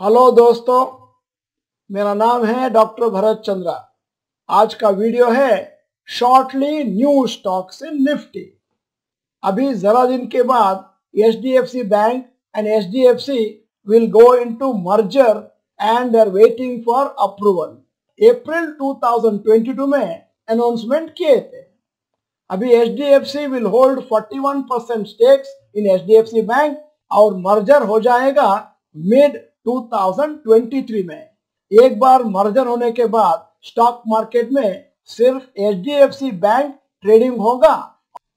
Hello दोस्तों, मेरा नाम है डॉक्टर भरत चंद्रा। आज का वीडियो है shortly new stocks in Nifty. अभी जरा दिन के बाद H D C bank and H D C will go into merger and are waiting for approval April 2022 में अनाउंसमेंट किए थे। अभी H D C will hold 41 percent stakes in H D C bank और merger हो जाएगा mid 2023 में एक बार मर्जर होने के बाद स्टॉक मार्केट में सिर्फ़ सी बैंक ट्रेडिंग होगा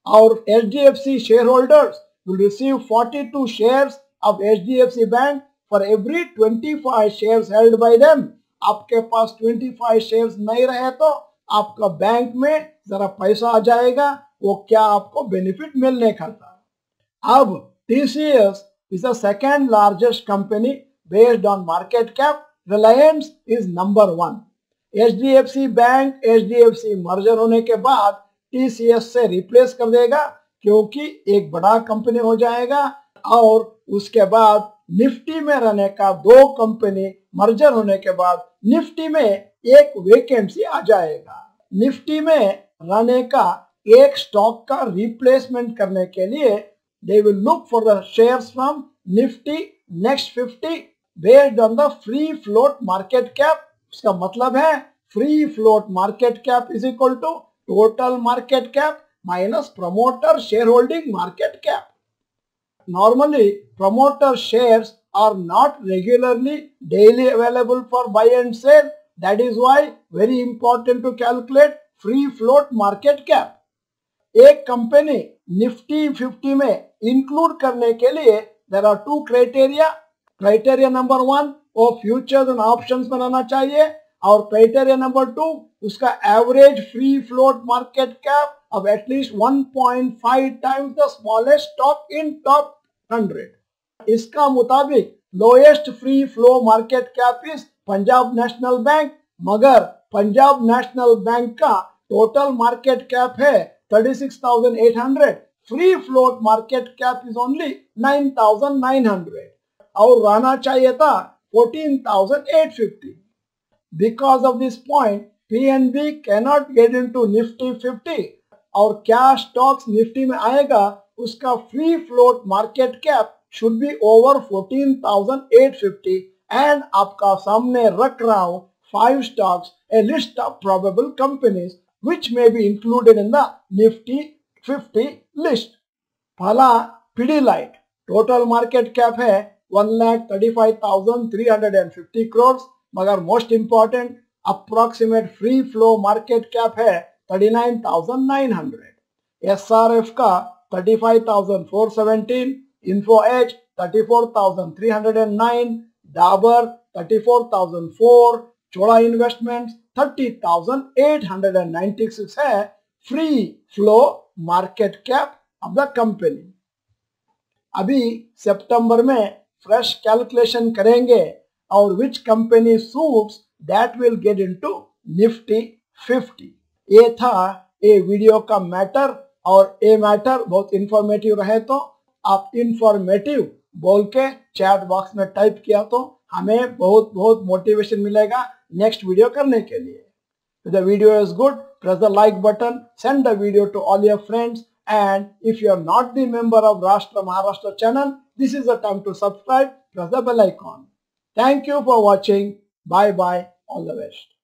और C share holders will receive 42 shares of H D F C bank for every 25 shares held by them आपके पास 25 शेयर्स नहीं रहे तो आपका बैंक में जरा पैसा आ जाएगा, वो क्या आपको बेनिफिट मिलने का था अब TCS is the second largest company based on market cap, Reliance is number one. HDFC bank HDFC merger होने के बाद TCS से रिप्लेस कर देगा क्योंकि एक बड़ा कंपनी हो जाएगा और उसके बाद निफ्टी में रहने का दो कंपनी मर्जर होने के बाद निफ्टी में एक वेकेंसी आ जाएगा निफ्टी में रहने का एक स्टॉक का रिप्लेसमेंट करने के लिए they will look for the shares from Nifty next fifty based on the free float market cap इसका मतलब है free float market cap is equal to total market cap minus promoter share holding market cap normally promoter share are not regularly daily available for buy and sell that is why very important to calculate free float market cap एक company Nifty fifty में include करने के लिए there are two criteria criteria number one वो futures and options बनाना चाहिए। और criteria number two उसका average free float market cap of at least 1.5 times the smallest stock in top 100. इसका मुताबिक lowest free flow market cap is Punjab National Bank मगर Punjab national bank का total market cap है 36,800 free float market cap is only 9,900 और रहना चाहिए था 14,850 because of this point PNB cannot get into Nifty 50 और क्या स्टॉक्स निफ्टी में आएगा उसका free float market cap should be over 14,850 and आपका सामने रख रहा हूँ five stocks a list of probable companies which may be included in the Nifty 50 list पहला Pidilite total market cap है one lakh thirty five thousand three hundred and fifty crore मगर most important approximate free flow market cap है thirty 39,900 SRF का 35,417 Info Edge 34,309 Dabur 34,004 Chola investment 30,896 है free flow market cap of the company अभी सितंबर में fresh calculation करेंगे और which company suits that will get into Nifty 50 ये था ये वीडियो का मैटर और ये मैटर बहुत इंफॉर्मेटिव रहे तो आप इंफॉर्मेटिव बोल के चैट बॉक्स में टाइप किया तो हमें बहुत बहुत मोटिवेशन मिलेगा नेक्स्ट वीडियो करने के लिए. The video is good press the like button send the video to all your friends and if you are not the member of Rashtra Maharashtra channel, this is the time to subscribe, press the bell icon. Thank you for watching. Bye bye. All the best.